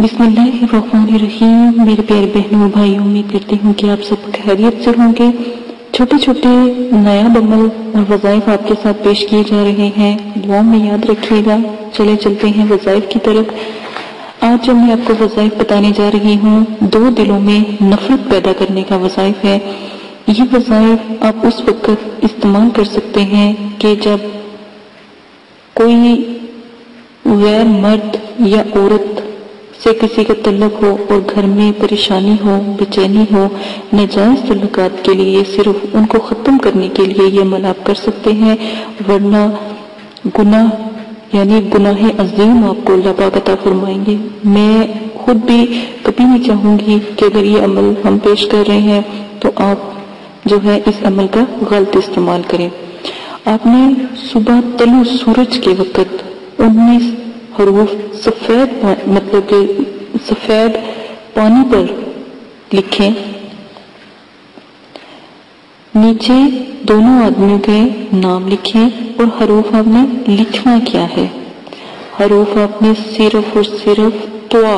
बिस्मिल्लाहिर्रहमानिर्रहीम। मेरे प्यारे बहनों, भाइयों, उम्मीद करती हूँ कि आप सब खैरियत से होंगे। छोटे छोटे नया बमल और वज़ाइफ आपके साथ पेश किए जा रहे हैं। दुआ में याद रखिएगा। चले, चलते हैं वज़ाइफ की तरफ़। आज जब मैं आपको वज़ाइफ बताने जा रही हूँ, दो दिलों में नफरत पैदा करने का वज़ाइफ है। ये वज़ाइफ आप उस वक्त इस्तेमाल कर सकते हैं कि जब कोई गैर मर्द या औरत से किसी का तल्लक हो और घर में परेशानी हो, बेचैनी हो, नजायज तल्लुकात के लिए सिर्फ़ उनको ख़त्म करने के लिए ये अमल आप कर सकते हैं, वरना गुनाह, यानी गुनाह अजीम आपको अल्लाह फरमाएँगे। मैं खुद भी कभी नहीं चाहूँगी कि अगर ये अमल हम पेश कर रहे हैं तो आप जो है इस अमल का गलत इस्तेमाल करें। आपने सुबह तलु सूरज के वक्त उन्नीस हरूफ सफ़ेद मतलब कि सफ़ेद पानी पर लिखें, नीचे दोनों आदमियों के नाम लिखें और हरूफ आपने लिखना क्या है। हरूफ आपने सिर्फ़ और सिर्फ़ तोआ।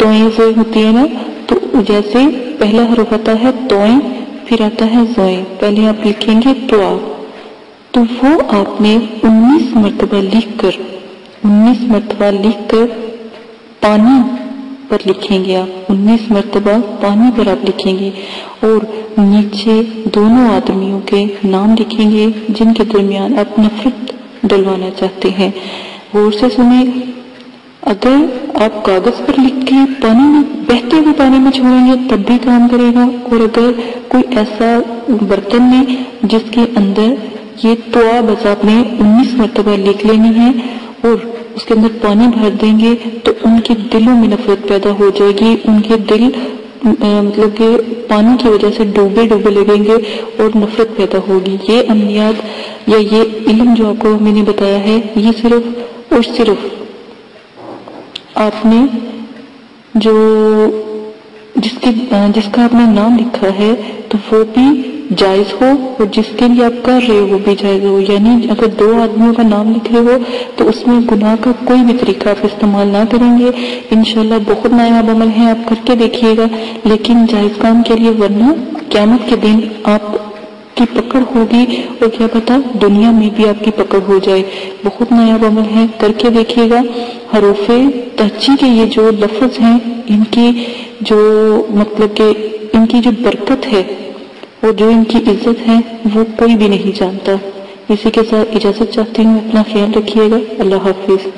तोए जो होती है ना तो जैसे पहला हरूफ आता है तोए, फिर आता है जोए। पहले आप लिखेंगे तोआ। तो वो आपने 19 मरतबा लिख कर उन्नीस मरतबा लिख कर पानी पर लिखेंगे आप। उन्नीस मरतबा पानी पर आप लिखेंगे और नीचे दोनों आदमियों के नाम लिखेंगे जिनके दरमियान आप नफरत डलवाना चाहते हैं। गौर से सुने, अगर आप कागज़ पर लिख के पानी में बहते हुए पानी में छोड़ेंगे तब भी काम करेगा। और अगर कोई ऐसा बर्तन में जिसके अंदर ये तो बस आपने 19 मरतबा लिख लेनी है और उसके अंदर पानी भर देंगे तो उनके दिलों में नफरत पैदा हो जाएगी, उनके दिल मतलब कि पानी की वजह से डूबे डूबे लगेंगे और नफरत पैदा होगी। ये अमलियात या ये इल्म जो आपको मैंने बताया है, ये सिर्फ़ और सिर्फ़ आपने जो जिसके, जिसका आपने नाम लिखा है तो वो भी जायज़ हो और जिसके लिए आप कर रहे हो वो भी जायज़ हो। यानी अगर दो आदमियों का नाम लिख रहे हो तो उसमें गुनाह का कोई भी तरीका आप इस्तेमाल ना करेंगे। इनशाला बहुत नायाब अमल है, आप करके देखिएगा। लेकिन जायज़ काम के लिए, वरना क्यामत के दिन आप की पकड़ होगी और क्या पता दुनिया में भी आपकी पकड़ हो जाए। बहुत नायाब अमल है, करके देखिएगा। हरूफे तहची के ये जो लफ्ज हैं, इनकी जो मतलब के इनकी जो बरकत है और जो इनकी इज़्ज़त है, वो कोई भी नहीं जानता। इसी के साथ इजाज़त चाहती हूँ, अपना ख्याल रखिएगा। अल्लाह हाफिज।